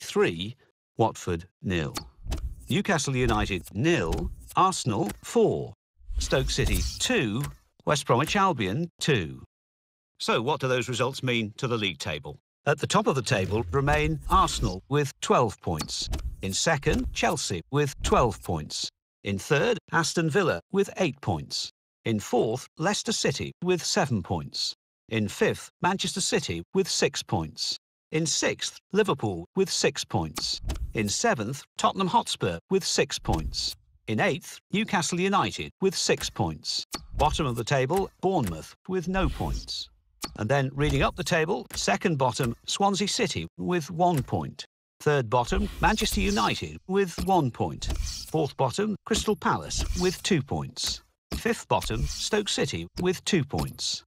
3, Watford nil. Newcastle United nil, Arsenal 4, Stoke City 2, West Bromwich Albion 2. So what do those results mean to the league table? At the top of the table remain Arsenal with 12 points. In second, Chelsea with 12 points. In third, Aston Villa with 8 points. In fourth, Leicester City with 7 points. In fifth, Manchester City with 6 points. In sixth, Liverpool with 6 points. In seventh, Tottenham Hotspur with 6 points. In eighth, Newcastle United with 6 points. Bottom of the table, Bournemouth with no points. And then reading up the table, second bottom, Swansea City with 1 point. Third bottom, Manchester United with 1 point. Fourth bottom, Crystal Palace with 2 points. Fifth bottom, Stoke City with 2 points.